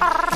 Arr.